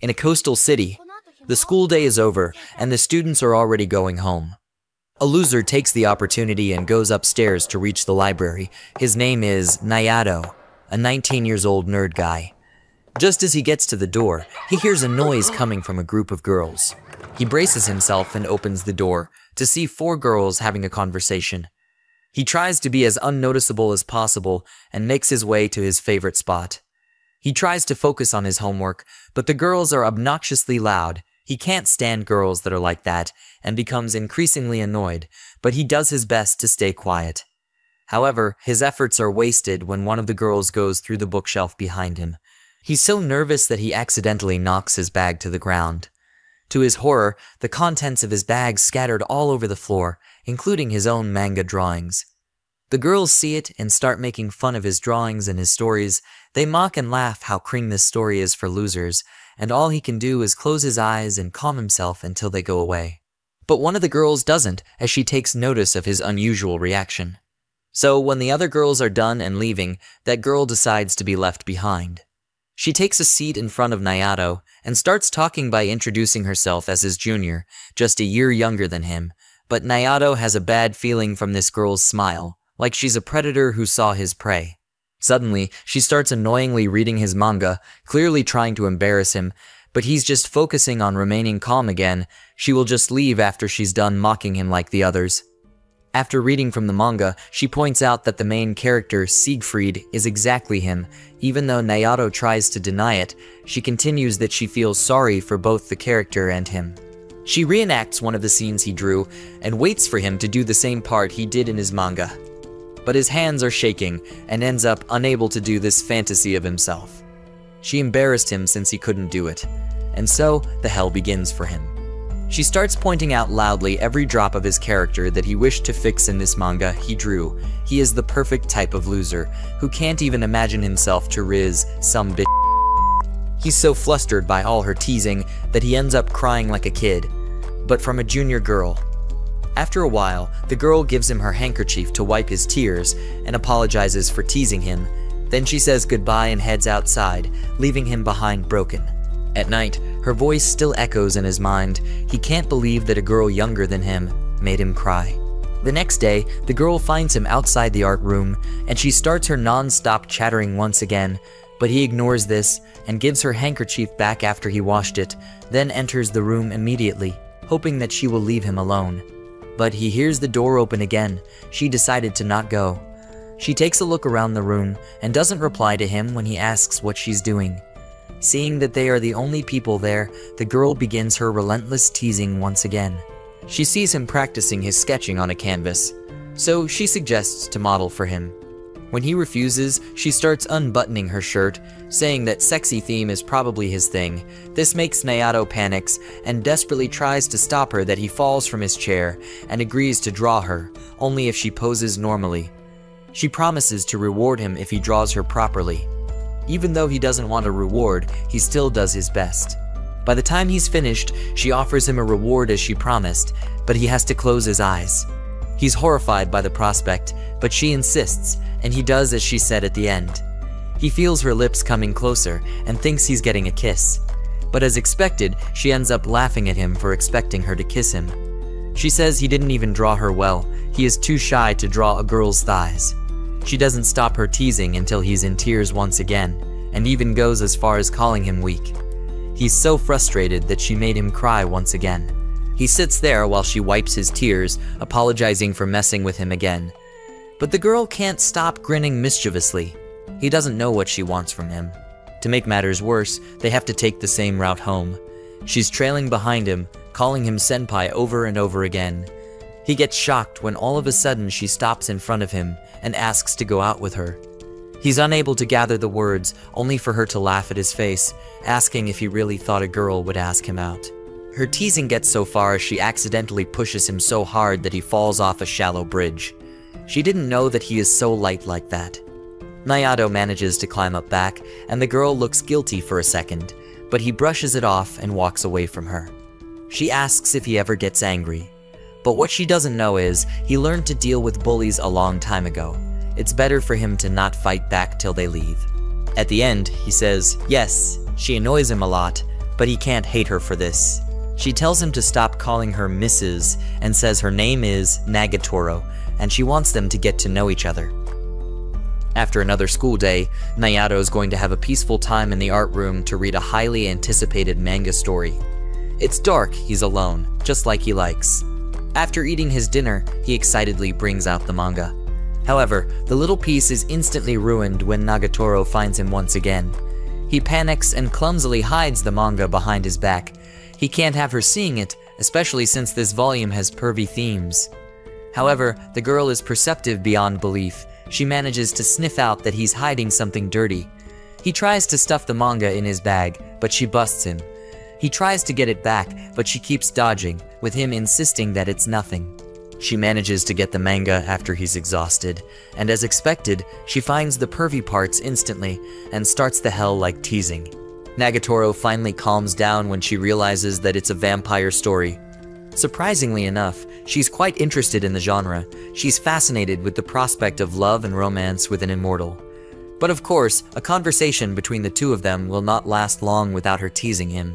In a coastal city, the school day is over and the students are already going home. A loser takes the opportunity and goes upstairs to reach the library. His name is Nayato, a 19 years old nerd guy. Just as he gets to the door, he hears a noise coming from a group of girls. He braces himself and opens the door to see four girls having a conversation. He tries to be as unnoticeable as possible and makes his way to his favorite spot. He tries to focus on his homework, but the girls are obnoxiously loud. He can't stand girls that are like that and becomes increasingly annoyed, but he does his best to stay quiet. However, his efforts are wasted when one of the girls goes through the bookshelf behind him. He's so nervous that he accidentally knocks his bag to the ground. To his horror, the contents of his bag scattered all over the floor, including his own manga drawings. The girls see it and start making fun of his drawings and his stories. They mock and laugh how cring this story is for losers, and all he can do is close his eyes and calm himself until they go away. But one of the girls doesn't, as she takes notice of his unusual reaction. So when the other girls are done and leaving, that girl decides to be left behind. She takes a seat in front of Nayato and starts talking by introducing herself as his junior, just a year younger than him, but Nayato has a bad feeling from this girl's smile, like she's a predator who saw his prey. Suddenly, she starts annoyingly reading his manga, clearly trying to embarrass him, but he's just focusing on remaining calm again. She will just leave after she's done mocking him like the others. After reading from the manga, she points out that the main character, Siegfried, is exactly him. Even though Nayato tries to deny it, she continues that she feels sorry for both the character and him. She reenacts one of the scenes he drew and waits for him to do the same part he did in his manga. But his hands are shaking and ends up unable to do this fantasy of himself. She embarrassed him since he couldn't do it, and so the hell begins for him. She starts pointing out loudly every drop of his character that he wished to fix in this manga he drew. He is the perfect type of loser, who can't even imagine himself to riz some bitch. He's so flustered by all her teasing that he ends up crying like a kid, but from a junior girl. After a while, the girl gives him her handkerchief to wipe his tears and apologizes for teasing him. Then she says goodbye and heads outside, leaving him behind broken. At night, her voice still echoes in his mind. He can't believe that a girl younger than him made him cry. The next day, the girl finds him outside the art room, and she starts her non-stop chattering once again, but he ignores this and gives her handkerchief back after he washed it, then enters the room immediately, hoping that she will leave him alone. But he hears the door open again. She decided to not go. She takes a look around the room and doesn't reply to him when he asks what she's doing. Seeing that they are the only people there, the girl begins her relentless teasing once again. She sees him practicing his sketching on a canvas, so she suggests to model for him. When he refuses, she starts unbuttoning her shirt, saying that sexy theme is probably his thing. This makes Nayato panics and desperately tries to stop her that he falls from his chair and agrees to draw her, only if she poses normally. She promises to reward him if he draws her properly. Even though he doesn't want a reward, he still does his best. By the time he's finished, she offers him a reward as she promised, but he has to close his eyes. He's horrified by the prospect, but she insists, and he does as she said at the end. He feels her lips coming closer and thinks he's getting a kiss. But as expected, she ends up laughing at him for expecting her to kiss him. She says he didn't even draw her well, he is too shy to draw a girl's thighs. She doesn't stop her teasing until he's in tears once again, and even goes as far as calling him weak. He's so frustrated that she made him cry once again. He sits there while she wipes his tears, apologizing for messing with him again. But the girl can't stop grinning mischievously. He doesn't know what she wants from him. To make matters worse, they have to take the same route home. She's trailing behind him, calling him senpai over and over again. He gets shocked when all of a sudden she stops in front of him and asks to go out with her. He's unable to gather the words, only for her to laugh at his face, asking if he really thought a girl would ask him out. Her teasing gets so far as she accidentally pushes him so hard that he falls off a shallow bridge. She didn't know that he is so light like that. Nayato manages to climb up back, and the girl looks guilty for a second, but he brushes it off and walks away from her. She asks if he ever gets angry, but what she doesn't know is, he learned to deal with bullies a long time ago. It's better for him to not fight back till they leave. At the end, he says, yes, she annoys him a lot, but he can't hate her for this. She tells him to stop calling her Mrs. and says her name is Nagatoro, and she wants them to get to know each other. After another school day, Nayato is going to have a peaceful time in the art room to read a highly anticipated manga story. It's dark, he's alone, just like he likes. After eating his dinner, he excitedly brings out the manga. However, the little piece is instantly ruined when Nagatoro finds him once again. He panics and clumsily hides the manga behind his back. He can't have her seeing it, especially since this volume has pervy themes. However, the girl is perceptive beyond belief. She manages to sniff out that he's hiding something dirty. He tries to stuff the manga in his bag, but she busts him. He tries to get it back, but she keeps dodging, with him insisting that it's nothing. She manages to get the manga after he's exhausted, and as expected, she finds the pervy parts instantly and starts the hell like teasing. Nagatoro finally calms down when she realizes that it's a vampire story. Surprisingly enough, she's quite interested in the genre. She's fascinated with the prospect of love and romance with an immortal. But of course, a conversation between the two of them will not last long without her teasing him.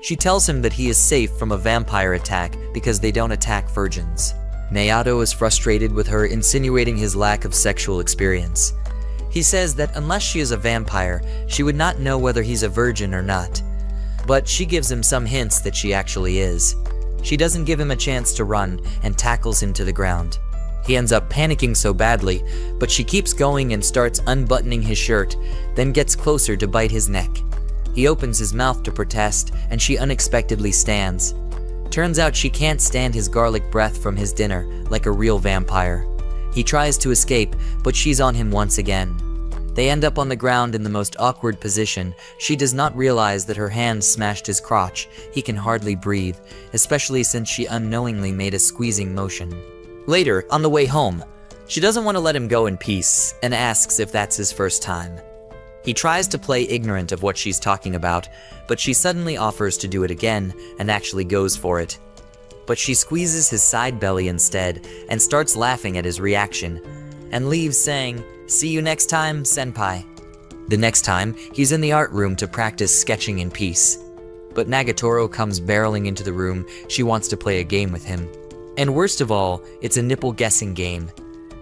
She tells him that he is safe from a vampire attack because they don't attack virgins. Nayato is frustrated with her insinuating his lack of sexual experience. He says that unless she is a vampire, she would not know whether he's a virgin or not. But she gives him some hints that she actually is. She doesn't give him a chance to run and tackles him to the ground. He ends up panicking so badly, but she keeps going and starts unbuttoning his shirt, then gets closer to bite his neck. He opens his mouth to protest, and she unexpectedly stands. Turns out she can't stand his garlic breath from his dinner, like a real vampire. He tries to escape, but she's on him once again. They end up on the ground in the most awkward position. She does not realize that her hand smashed his crotch. He can hardly breathe, especially since she unknowingly made a squeezing motion. Later, on the way home, she doesn't want to let him go in peace and asks if that's his first time. He tries to play ignorant of what she's talking about, but she suddenly offers to do it again and actually goes for it. But she squeezes his side belly instead and starts laughing at his reaction, and leaves saying, See you next time, Senpai. The next time, he's in the art room to practice sketching in peace. But Nagatoro comes barreling into the room, she wants to play a game with him. And worst of all, it's a nipple guessing game.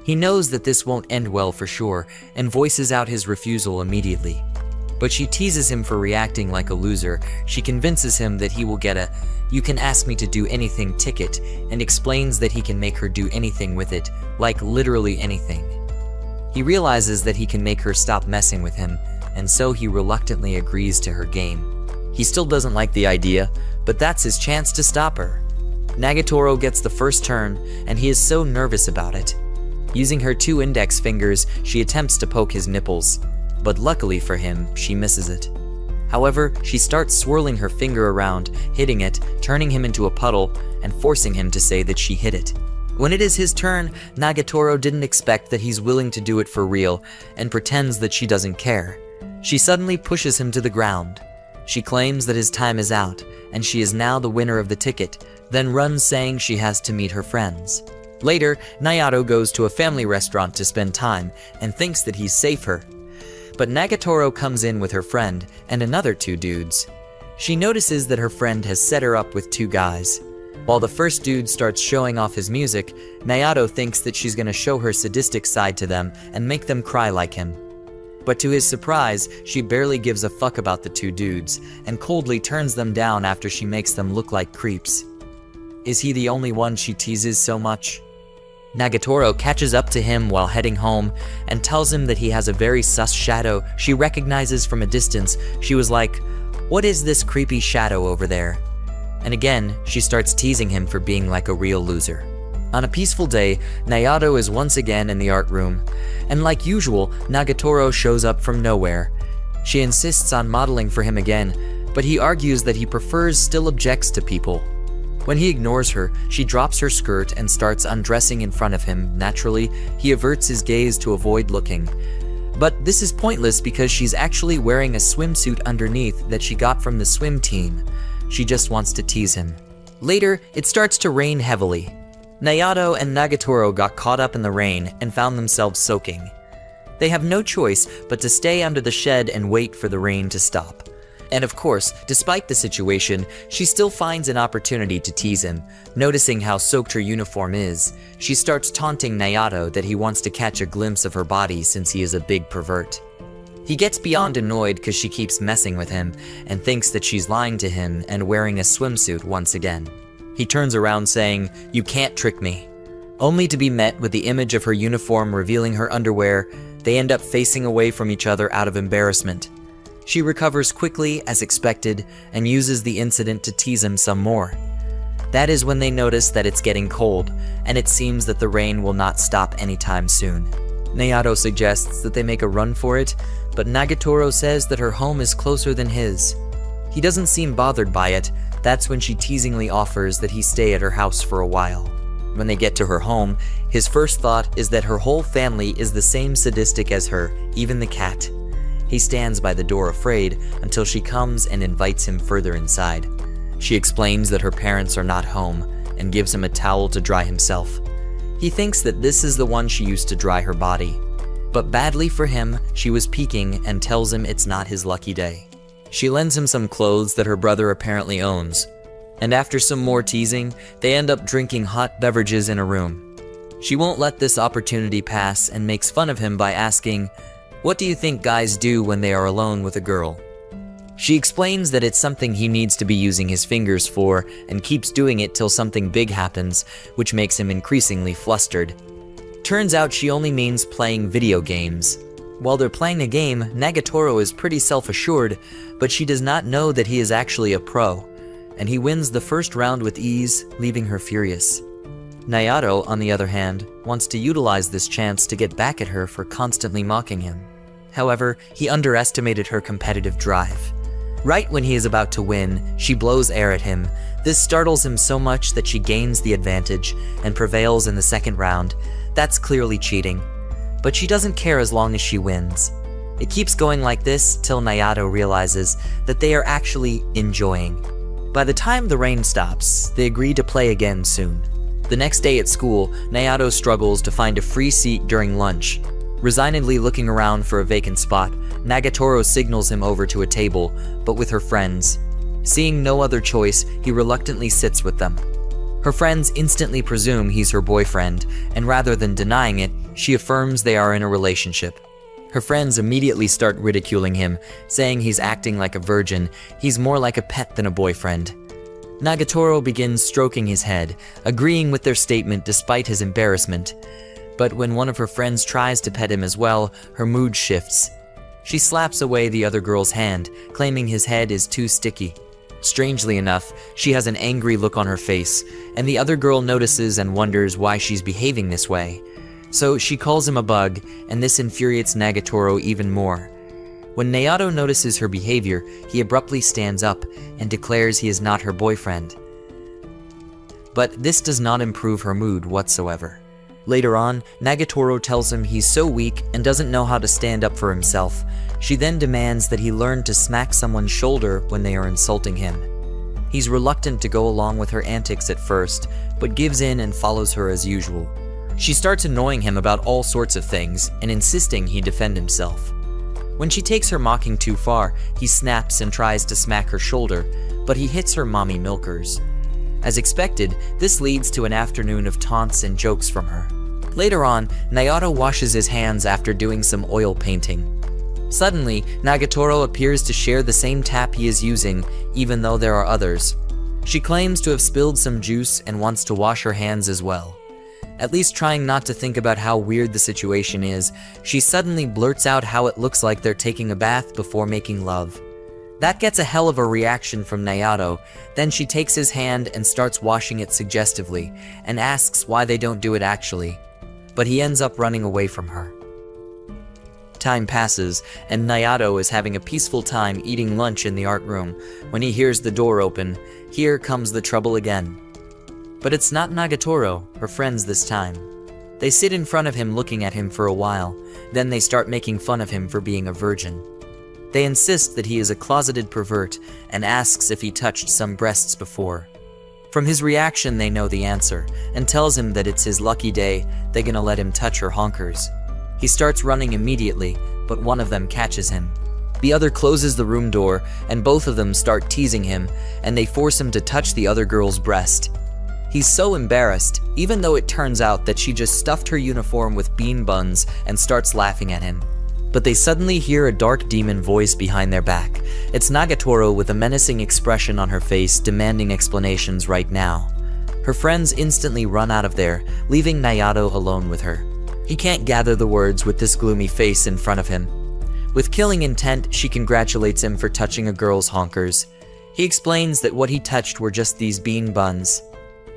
He knows that this won't end well for sure, and voices out his refusal immediately. But she teases him for reacting like a loser. She convinces him that he will get a, you can ask me to do anything ticket, and explains that he can make her do anything with it, like literally anything. He realizes that he can make her stop messing with him, and so he reluctantly agrees to her game. He still doesn't like the idea, but that's his chance to stop her. Nagatoro gets the first turn, and he is so nervous about it. Using her two index fingers, she attempts to poke his nipples, but luckily for him, she misses it. However, she starts swirling her finger around, hitting it, turning him into a puddle, and forcing him to say that she hit it. When it is his turn, Nagatoro didn't expect that he's willing to do it for real, and pretends that she doesn't care. She suddenly pushes him to the ground. She claims that his time is out, and she is now the winner of the ticket, then runs saying she has to meet her friends. Later, Nayato goes to a family restaurant to spend time and thinks that he's safe her. But Nagatoro comes in with her friend and another two dudes. She notices that her friend has set her up with two guys. While the first dude starts showing off his music, Nayato thinks that she's gonna show her sadistic side to them and make them cry like him. But to his surprise, she barely gives a fuck about the two dudes and coldly turns them down after she makes them look like creeps. Is he the only one she teases so much? Nagatoro catches up to him while heading home and tells him that he has a very sus shadow she recognizes from a distance. She was like, What is this creepy shadow over there? And again, she starts teasing him for being like a real loser. On a peaceful day, Nayato is once again in the art room, and like usual, Nagatoro shows up from nowhere. She insists on modeling for him again, but he argues that he prefers still objects to people. When he ignores her, she drops her skirt and starts undressing in front of him. Naturally, he averts his gaze to avoid looking. But this is pointless because she's actually wearing a swimsuit underneath that she got from the swim team. She just wants to tease him. Later, it starts to rain heavily. Nayato and Nagatoro got caught up in the rain and found themselves soaking. They have no choice but to stay under the shed and wait for the rain to stop. And of course, despite the situation, she still finds an opportunity to tease him. Noticing how soaked her uniform is, she starts taunting Nayato that he wants to catch a glimpse of her body since he is a big pervert. He gets beyond annoyed because she keeps messing with him and thinks that she's lying to him and wearing a swimsuit once again. He turns around saying, You can't trick me. Only to be met with the image of her uniform revealing her underwear, they end up facing away from each other out of embarrassment. She recovers quickly, as expected, and uses the incident to tease him some more. That is when they notice that it's getting cold, and it seems that the rain will not stop anytime soon. Nayato suggests that they make a run for it, but Nagatoro says that her home is closer than his. He doesn't seem bothered by it, that's when she teasingly offers that he stay at her house for a while. When they get to her home, his first thought is that her whole family is the same sadistic as her, even the cat. He stands by the door afraid until she comes and invites him further inside. She explains that her parents are not home and gives him a towel to dry himself. He thinks that this is the one she used to dry her body. But badly for him, she was peeking and tells him it's not his lucky day. She lends him some clothes that her brother apparently owns. And after some more teasing, they end up drinking hot beverages in a room. She won't let this opportunity pass and makes fun of him by asking, what do you think guys do when they are alone with a girl? She explains that it's something he needs to be using his fingers for and keeps doing it till something big happens, which makes him increasingly flustered. Turns out she only means playing video games. While they're playing a game, Nagatoro is pretty self-assured, but she does not know that he is actually a pro, and he wins the first round with ease, leaving her furious. Nayato, on the other hand, wants to utilize this chance to get back at her for constantly mocking him. However, he underestimated her competitive drive. Right when he is about to win, she blows air at him. This startles him so much that she gains the advantage and prevails in the second round. That's clearly cheating. But she doesn't care as long as she wins. It keeps going like this till Nayato realizes that they are actually enjoying. By the time the rain stops, they agree to play again soon. The next day at school, Nayato struggles to find a free seat during lunch. Resignedly looking around for a vacant spot, Nagatoro signals him over to a table, but with her friends. Seeing no other choice, he reluctantly sits with them. Her friends instantly presume he's her boyfriend, and rather than denying it, she affirms they are in a relationship. Her friends immediately start ridiculing him, saying he's acting like a virgin, he's more like a pet than a boyfriend. Nagatoro begins stroking his head, agreeing with their statement despite his embarrassment. But when one of her friends tries to pet him as well, her mood shifts. She slaps away the other girl's hand, claiming his head is too sticky. Strangely enough, she has an angry look on her face, and the other girl notices and wonders why she's behaving this way. So she calls him a bug, and this infuriates Nagatoro even more. When Nayato notices her behavior, he abruptly stands up and declares he is not her boyfriend. But this does not improve her mood whatsoever. Later on, Nagatoro tells him he's so weak and doesn't know how to stand up for himself. She then demands that he learn to smack someone's shoulder when they are insulting him. He's reluctant to go along with her antics at first, but gives in and follows her as usual. She starts annoying him about all sorts of things and insisting he defend himself. When she takes her mocking too far, he snaps and tries to smack her shoulder, but he hits her mommy milkers. As expected, this leads to an afternoon of taunts and jokes from her. Later on, Nayato washes his hands after doing some oil painting. Suddenly, Nagatoro appears to share the same tap he is using, even though there are others. She claims to have spilled some juice and wants to wash her hands as well. At least trying not to think about how weird the situation is, she suddenly blurts out how it looks like they're taking a bath before making love. That gets a hell of a reaction from Nayato, then she takes his hand and starts washing it suggestively, and asks why they don't do it actually. But he ends up running away from her. Time passes, and Nayato is having a peaceful time eating lunch in the art room when he hears the door open. Here comes the trouble again. But it's not Nagatoro, her friends this time. They sit in front of him looking at him for a while, then they start making fun of him for being a virgin. They insist that he is a closeted pervert and asks if he touched some breasts before. From his reaction they know the answer, and tells him that it's his lucky day, they gonna let him touch her honkers. He starts running immediately, but one of them catches him. The other closes the room door, and both of them start teasing him, and they force him to touch the other girl's breast. He's so embarrassed, even though it turns out that she just stuffed her uniform with bean buns and starts laughing at him. But they suddenly hear a dark demon voice behind their back. It's Nagatoro with a menacing expression on her face demanding explanations right now. Her friends instantly run out of there, leaving Nayato alone with her. He can't gather the words with this gloomy face in front of him. With killing intent, she congratulates him for touching a girl's honkers. He explains that what he touched were just these bean buns.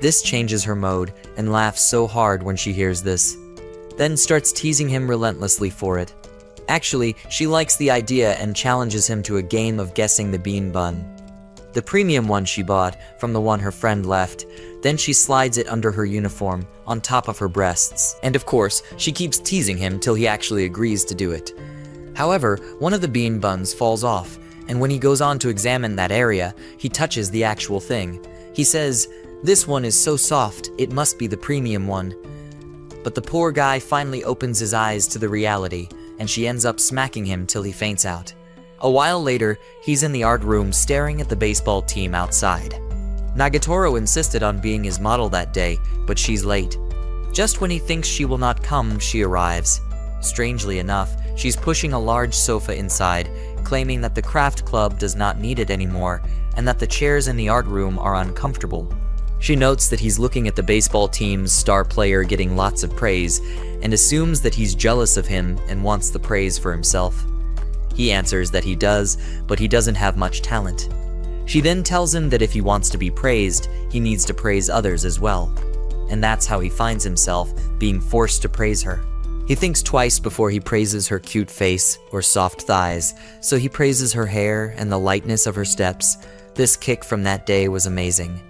This changes her mode and laughs so hard when she hears this, then starts teasing him relentlessly for it. Actually, she likes the idea and challenges him to a game of guessing the bean bun. The premium one she bought from the one her friend left, then she slides it under her uniform, on top of her breasts. And of course, she keeps teasing him till he actually agrees to do it. However, one of the bean buns falls off, and when he goes on to examine that area, he touches the actual thing. He says, this one is so soft, it must be the premium one. But the poor guy finally opens his eyes to the reality, and she ends up smacking him till he faints out. A while later, he's in the art room staring at the baseball team outside. Nagatoro insisted on being his model that day, but she's late. Just when he thinks she will not come, she arrives. Strangely enough, she's pushing a large sofa inside, claiming that the craft club does not need it anymore, and that the chairs in the art room are uncomfortable. She notes that he's looking at the baseball team's star player getting lots of praise, and assumes that he's jealous of him and wants the praise for himself. He answers that he does, but he doesn't have much talent. She then tells him that if he wants to be praised, he needs to praise others as well. And that's how he finds himself being forced to praise her. He thinks twice before he praises her cute face or soft thighs, so he praises her hair and the lightness of her steps. This kick from that day was amazing.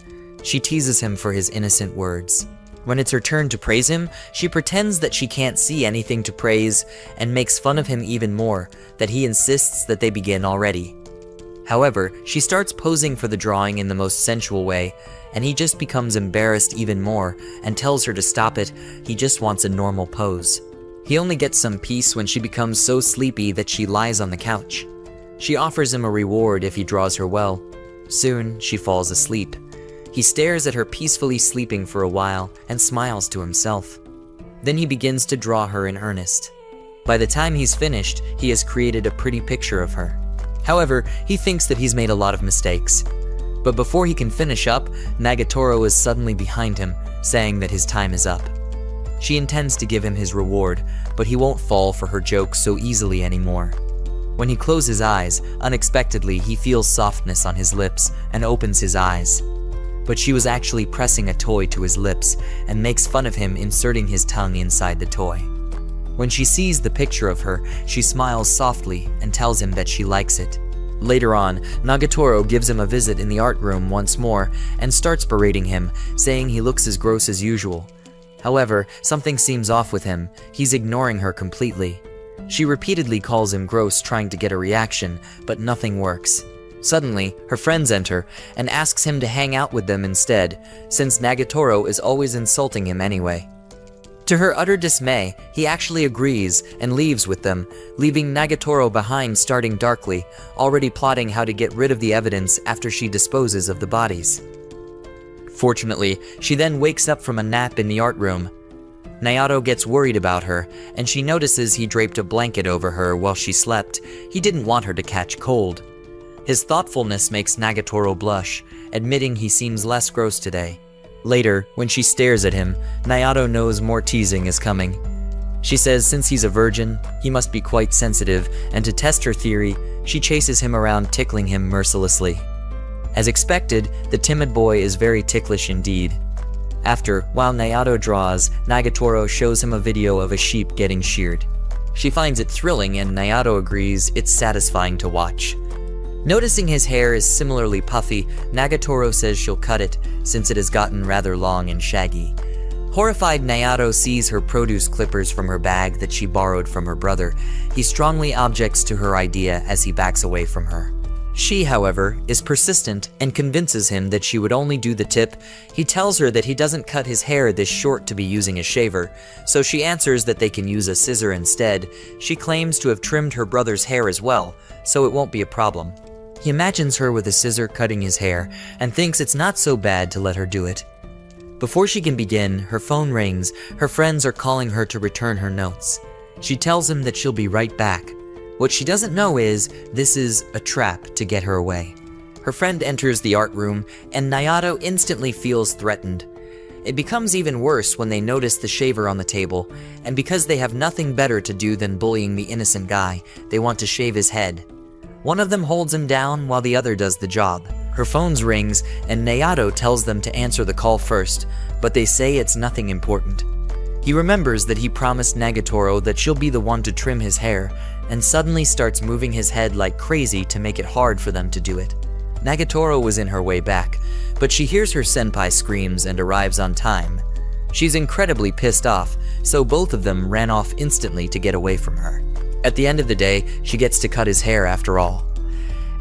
She teases him for his innocent words. When it's her turn to praise him, she pretends that she can't see anything to praise and makes fun of him even more, that he insists that they begin already. However, she starts posing for the drawing in the most sensual way, and he just becomes embarrassed even more and tells her to stop it, he just wants a normal pose. He only gets some peace when she becomes so sleepy that she lies on the couch. She offers him a reward if he draws her well. Soon, she falls asleep. He stares at her peacefully sleeping for a while and smiles to himself. Then he begins to draw her in earnest. By the time he's finished, he has created a pretty picture of her. However, he thinks that he's made a lot of mistakes. But before he can finish up, Nagatoro is suddenly behind him, saying that his time is up. She intends to give him his reward, but he won't fall for her jokes so easily anymore. When he closes his eyes, unexpectedly he feels softness on his lips and opens his eyes. But she was actually pressing a toy to his lips and makes fun of him inserting his tongue inside the toy. When she sees the picture of her, she smiles softly and tells him that she likes it. Later on, Nagatoro gives him a visit in the art room once more and starts berating him, saying he looks as gross as usual. However, something seems off with him, he's ignoring her completely. She repeatedly calls him gross trying to get a reaction, but nothing works. Suddenly, her friends enter and asks him to hang out with them instead, since Nagatoro is always insulting him anyway. To her utter dismay, he actually agrees and leaves with them, leaving Nagatoro behind starting darkly, already plotting how to get rid of the evidence after she disposes of the bodies. Fortunately, she then wakes up from a nap in the art room. Nayato gets worried about her, and she notices he draped a blanket over her while she slept. He didn't want her to catch cold. His thoughtfulness makes Nagatoro blush, admitting he seems less gross today. Later, when she stares at him, Nayato knows more teasing is coming. She says since he's a virgin, he must be quite sensitive, and to test her theory, she chases him around tickling him mercilessly. As expected, the timid boy is very ticklish indeed. After, while Nayato draws, Nagatoro shows him a video of a sheep getting sheared. She finds it thrilling and Nayato agrees it's satisfying to watch. Noticing his hair is similarly puffy, Nagatoro says she'll cut it, since it has gotten rather long and shaggy. Horrified, Nayato sees her produce clippers from her bag that she borrowed from her brother. He strongly objects to her idea as he backs away from her. She, however, is persistent and convinces him that she would only do the tip. He tells her that he doesn't cut his hair this short to be using a shaver, so she answers that they can use a scissor instead. She claims to have trimmed her brother's hair as well, so it won't be a problem. He imagines her with a scissor cutting his hair and thinks it's not so bad to let her do it. Before she can begin, her phone rings. Her friends are calling her to return her notes. She tells him that she'll be right back. What she doesn't know is this is a trap to get her away. Her friend enters the art room, and Nayato instantly feels threatened. It becomes even worse when they notice the shaver on the table, and because they have nothing better to do than bullying the innocent guy, they want to shave his head. One of them holds him down while the other does the job. Her phone rings, and Nayato tells them to answer the call first, but they say it's nothing important. He remembers that he promised Nagatoro that she'll be the one to trim his hair, and suddenly starts moving his head like crazy to make it hard for them to do it. Nagatoro was in her way back, but she hears her senpai screams and arrives on time. She's incredibly pissed off, so both of them ran off instantly to get away from her. At the end of the day, she gets to cut his hair after all.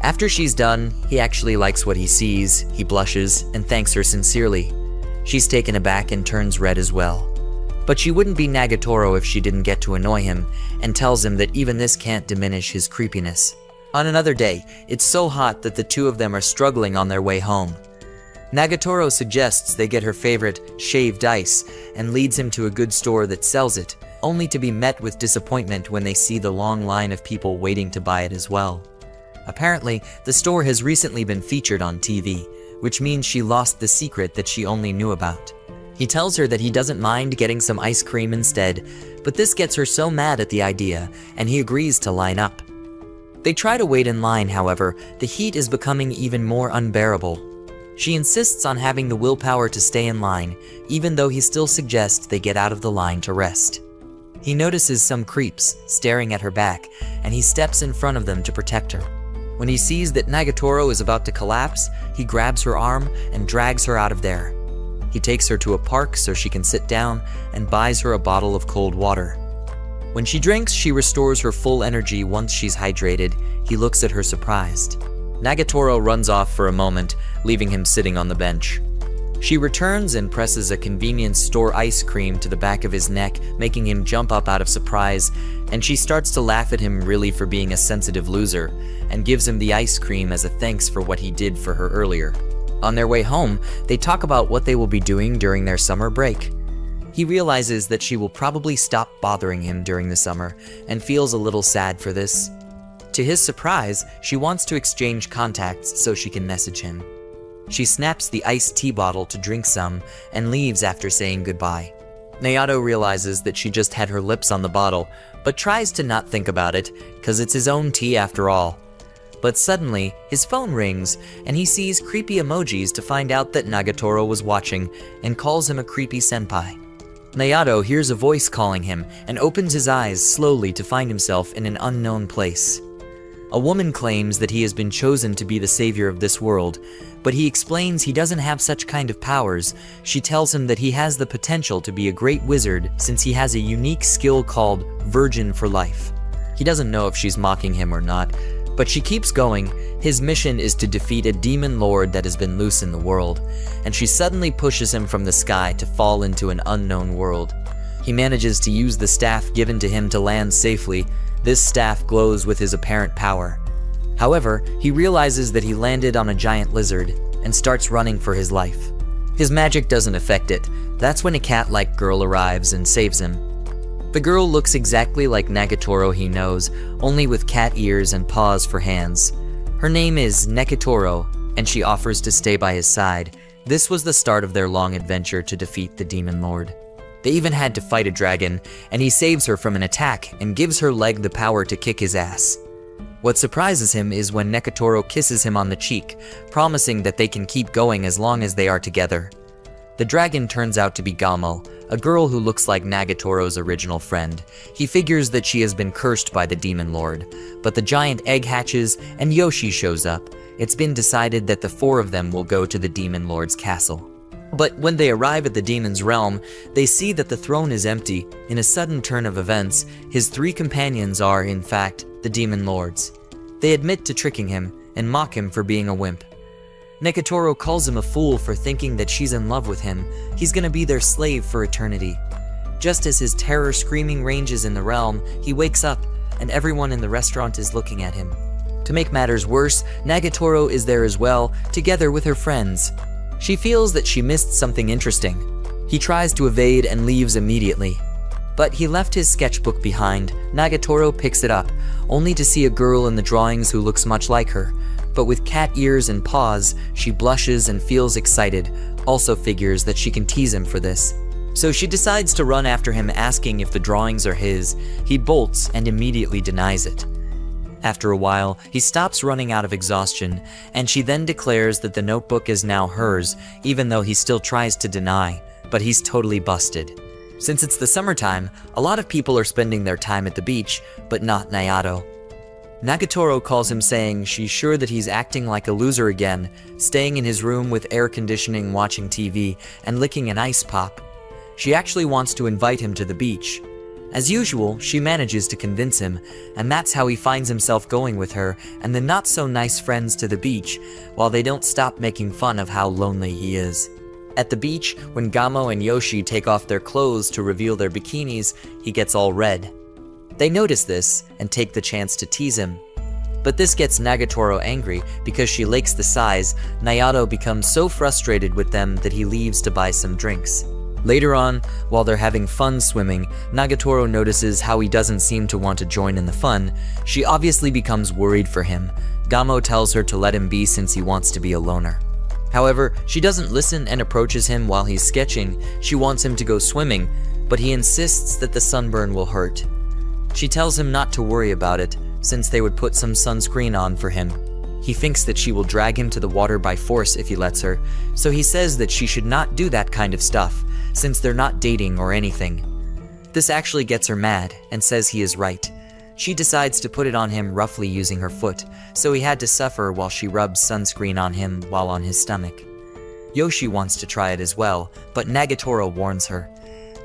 After she's done, he actually likes what he sees, he blushes, and thanks her sincerely. She's taken aback and turns red as well. But she wouldn't be Nagatoro if she didn't get to annoy him, and tells him that even this can't diminish his creepiness. On another day, it's so hot that the two of them are struggling on their way home. Nagatoro suggests they get her favorite shaved ice and leads him to a good store that sells it, only to be met with disappointment when they see the long line of people waiting to buy it as well. Apparently, the store has recently been featured on TV, which means she lost the secret that she only knew about. He tells her that he doesn't mind getting some ice cream instead, but this gets her so mad at the idea, and he agrees to line up. They try to wait in line, however, the heat is becoming even more unbearable. She insists on having the willpower to stay in line, even though he still suggests they get out of the line to rest. He notices some creeps staring at her back, and he steps in front of them to protect her. When he sees that Nagatoro is about to collapse, he grabs her arm and drags her out of there. He takes her to a park so she can sit down and buys her a bottle of cold water. When she drinks, she restores her full energy once she's hydrated. He looks at her surprised. Nagatoro runs off for a moment, leaving him sitting on the bench. She returns and presses a convenience store ice cream to the back of his neck, making him jump up out of surprise, and she starts to laugh at him really for being a sensitive loser, and gives him the ice cream as a thanks for what he did for her earlier. On their way home, they talk about what they will be doing during their summer break. He realizes that she will probably stop bothering him during the summer and feels a little sad for this. To his surprise, she wants to exchange contacts so she can message him. She snaps the iced tea bottle to drink some and leaves after saying goodbye. Nayato realizes that she just had her lips on the bottle, but tries to not think about it, cause it's his own tea after all. But suddenly, his phone rings, and he sees creepy emojis to find out that Nagatoro was watching, and calls him a creepy senpai. Nayato hears a voice calling him, and opens his eyes slowly to find himself in an unknown place. A woman claims that he has been chosen to be the savior of this world, but he explains he doesn't have such kind of powers. She tells him that he has the potential to be a great wizard since he has a unique skill called Virgin for Life. He doesn't know if she's mocking him or not, but she keeps going. His mission is to defeat a demon lord that has been loose in the world, and she suddenly pushes him from the sky to fall into an unknown world. He manages to use the staff given to him to land safely. This staff glows with his apparent power. However, he realizes that he landed on a giant lizard and starts running for his life. His magic doesn't affect it. That's when a cat-like girl arrives and saves him. The girl looks exactly like Nagatoro he knows, only with cat ears and paws for hands. Her name is Nekitoro, and she offers to stay by his side. This was the start of their long adventure to defeat the Demon Lord. They even had to fight a dragon, and he saves her from an attack and gives her leg the power to kick his ass. What surprises him is when Nekitoro kisses him on the cheek, promising that they can keep going as long as they are together. The dragon turns out to be Gamo, a girl who looks like Nagatoro's original friend. He figures that she has been cursed by the Demon Lord, but the giant egg hatches and Yoshi shows up. It's been decided that the four of them will go to the Demon Lord's castle. But when they arrive at the demon's realm, they see that the throne is empty. In a sudden turn of events, his three companions are, in fact, the demon lords. They admit to tricking him, and mock him for being a wimp. Nagatoro calls him a fool for thinking that she's in love with him. He's gonna be their slave for eternity. Just as his terror screaming ranges in the realm, he wakes up, and everyone in the restaurant is looking at him. To make matters worse, Nagatoro is there as well, together with her friends. She feels that she missed something interesting. He tries to evade and leaves immediately. But he left his sketchbook behind. Nagatoro picks it up, only to see a girl in the drawings who looks much like her. But with cat ears and paws, she blushes and feels excited, also figures that she can tease him for this. So she decides to run after him asking if the drawings are his. He bolts and immediately denies it. After a while, he stops running out of exhaustion, and she then declares that the notebook is now hers, even though he still tries to deny, but he's totally busted. Since it's the summertime, a lot of people are spending their time at the beach, but not Nayato. Nagatoro calls him saying she's sure that he's acting like a loser again, staying in his room with air conditioning watching TV and licking an ice pop. She actually wants to invite him to the beach, as usual, she manages to convince him, and that's how he finds himself going with her and the not so nice friends to the beach, while they don't stop making fun of how lonely he is. At the beach, when Gamo and Yoshi take off their clothes to reveal their bikinis, he gets all red. They notice this and take the chance to tease him. But this gets Nagatoro angry because she likes the size, Nayato becomes so frustrated with them that he leaves to buy some drinks. Later on, while they're having fun swimming, Nagatoro notices how he doesn't seem to want to join in the fun. She obviously becomes worried for him. Gamo tells her to let him be since he wants to be a loner. However, she doesn't listen and approaches him while he's sketching. She wants him to go swimming, but he insists that the sunburn will hurt. She tells him not to worry about it, since they would put some sunscreen on for him. He thinks that she will drag him to the water by force if he lets her, so he says that she should not do that kind of stuff, since they're not dating or anything. This actually gets her mad and says he is right. She decides to put it on him roughly using her foot, so he had to suffer while she rubs sunscreen on him while on his stomach. Yoshi wants to try it as well, but Nagatoro warns her.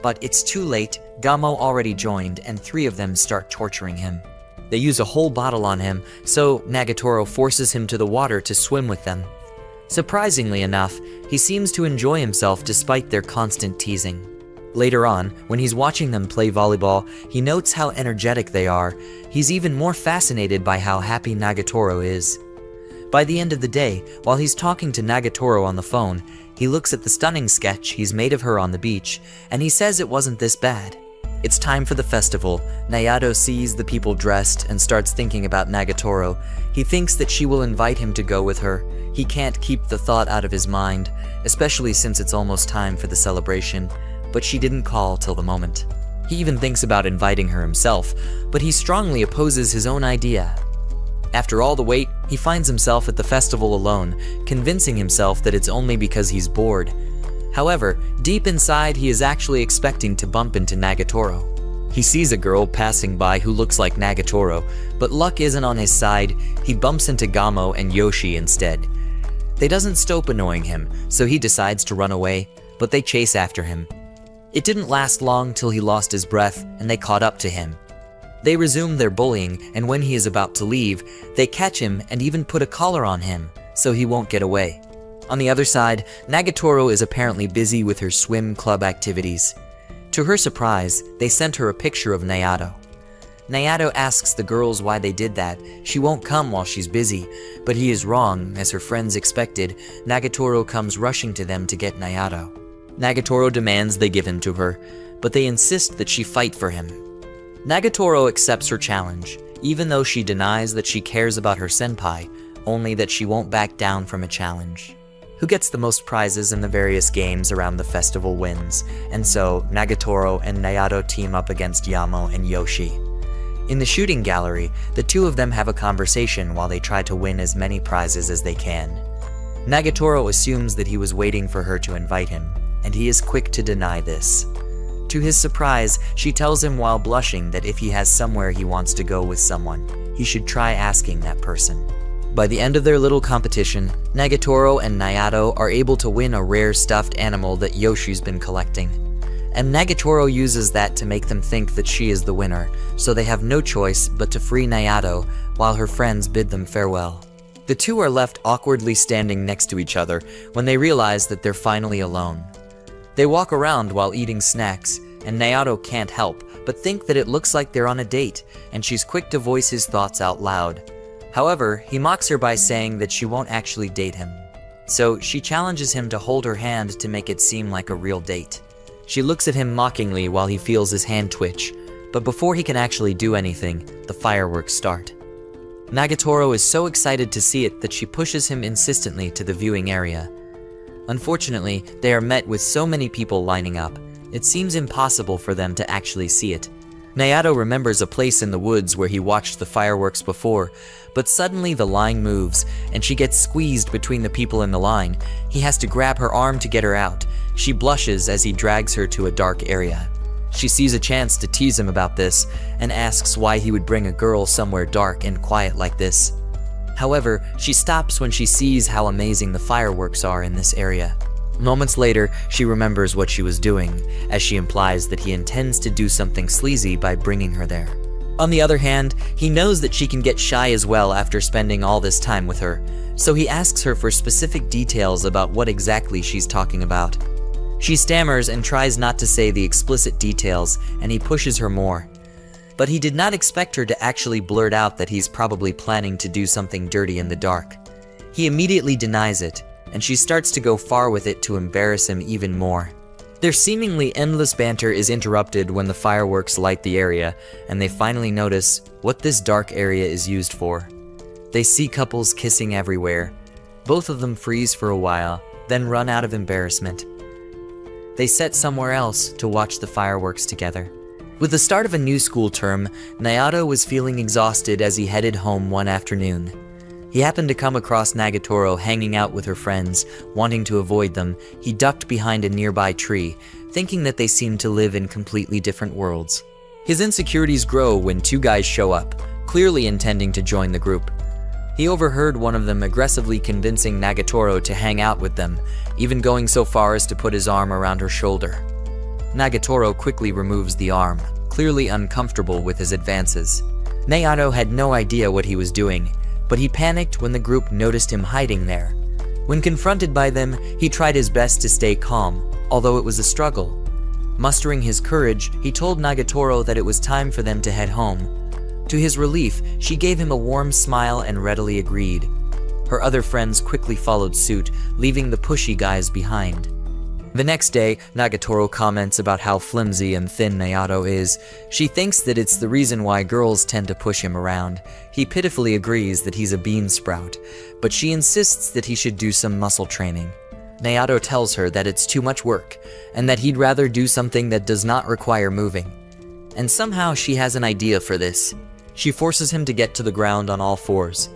But it's too late, Gamo already joined, and three of them start torturing him. They use a whole bottle on him, so Nagatoro forces him to the water to swim with them. Surprisingly enough, he seems to enjoy himself despite their constant teasing. Later on, when he's watching them play volleyball, he notes how energetic they are. He's even more fascinated by how happy Nagatoro is. By the end of the day, while he's talking to Nagatoro on the phone, he looks at the stunning sketch he's made of her on the beach, and he says it wasn't this bad. It's time for the festival. Nayato sees the people dressed and starts thinking about Nagatoro. He thinks that she will invite him to go with her. He can't keep the thought out of his mind, especially since it's almost time for the celebration, but she didn't call till the moment. He even thinks about inviting her himself, but he strongly opposes his own idea. After all the wait, he finds himself at the festival alone, convincing himself that it's only because he's bored. However, deep inside he is actually expecting to bump into Nagatoro. He sees a girl passing by who looks like Nagatoro, but luck isn't on his side, he bumps into Gamo and Yoshi instead. They doesn't stop annoying him, so he decides to run away, but they chase after him. It didn't last long till he lost his breath and they caught up to him. They resume their bullying, and when he is about to leave, they catch him and even put a collar on him, so he won't get away. On the other side, Nagatoro is apparently busy with her swim club activities. To her surprise, they sent her a picture of Nayato. Nayato asks the girls why they did that. She won't come while she's busy, but he is wrong, as her friends expected. Nagatoro comes rushing to them to get Nayato. Nagatoro demands they give him to her, but they insist that she fight for him. Nagatoro accepts her challenge, even though she denies that she cares about her senpai, only that she won't back down from a challenge. Who gets the most prizes in the various games around the festival wins, and so Nagatoro and Nayato team up against Gamo and Yoshi. In the shooting gallery, the two of them have a conversation while they try to win as many prizes as they can. Nagatoro assumes that he was waiting for her to invite him, and he is quick to deny this. To his surprise, she tells him while blushing that if he has somewhere he wants to go with someone, he should try asking that person. By the end of their little competition, Nagatoro and Nayato are able to win a rare stuffed animal that Yoshi's been collecting and Nagatoro uses that to make them think that she is the winner, so they have no choice but to free Nayato while her friends bid them farewell. The two are left awkwardly standing next to each other when they realize that they're finally alone. They walk around while eating snacks, and Naoto can't help but think that it looks like they're on a date, and she's quick to voice his thoughts out loud. However, he mocks her by saying that she won't actually date him. So she challenges him to hold her hand to make it seem like a real date. She looks at him mockingly while he feels his hand twitch, but before he can actually do anything, the fireworks start. Nagatoro is so excited to see it that she pushes him insistently to the viewing area. Unfortunately, they are met with so many people lining up, it seems impossible for them to actually see it. Naoto remembers a place in the woods where he watched the fireworks before, but suddenly the line moves, and she gets squeezed between the people in the line. He has to grab her arm to get her out. She blushes as he drags her to a dark area. She sees a chance to tease him about this, and asks why he would bring a girl somewhere dark and quiet like this. However, she stops when she sees how amazing the fireworks are in this area. Moments later, she remembers what she was doing, as she implies that he intends to do something sleazy by bringing her there. On the other hand, he knows that she can get shy as well after spending all this time with her, so he asks her for specific details about what exactly she's talking about. She stammers and tries not to say the explicit details, and he pushes her more. But he did not expect her to actually blurt out that he's probably planning to do something dirty in the dark. He immediately denies it, and she starts to go far with it to embarrass him even more. Their seemingly endless banter is interrupted when the fireworks light the area, and they finally notice what this dark area is used for. They see couples kissing everywhere. Both of them freeze for a while, then run out of embarrassment. They set somewhere else to watch the fireworks together. With the start of a new school term, Naoto was feeling exhausted as he headed home one afternoon. He happened to come across Nagatoro hanging out with her friends. Wanting to avoid them, he ducked behind a nearby tree, thinking that they seemed to live in completely different worlds. His insecurities grow when two guys show up, clearly intending to join the group. He overheard one of them aggressively convincing Nagatoro to hang out with them, even going so far as to put his arm around her shoulder. Nagatoro quickly removes the arm, clearly uncomfortable with his advances. Naoto had no idea what he was doing, but he panicked when the group noticed him hiding there. When confronted by them, he tried his best to stay calm, although it was a struggle. Mustering his courage, he told Nagatoro that it was time for them to head home. To his relief, she gave him a warm smile and readily agreed. Her other friends quickly followed suit, leaving the pushy guys behind. The next day, Nagatoro comments about how flimsy and thin Naoto is. She thinks that it's the reason why girls tend to push him around. He pitifully agrees that he's a bean sprout, but she insists that he should do some muscle training. Naoto tells her that it's too much work, and that he'd rather do something that does not require moving. And somehow she has an idea for this. She forces him to get to the ground on all fours.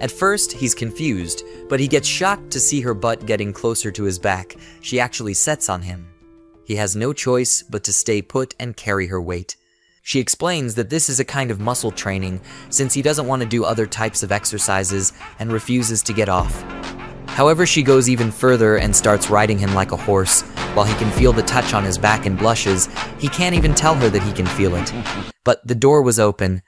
At first, he's confused, but he gets shocked to see her butt getting closer to his back. She actually sets on him. He has no choice but to stay put and carry her weight. She explains that this is a kind of muscle training since he doesn't want to do other types of exercises and refuses to get off. However, she goes even further and starts riding him like a horse. While he can feel the touch on his back and blushes, he can't even tell her that he can feel it. But the door was open,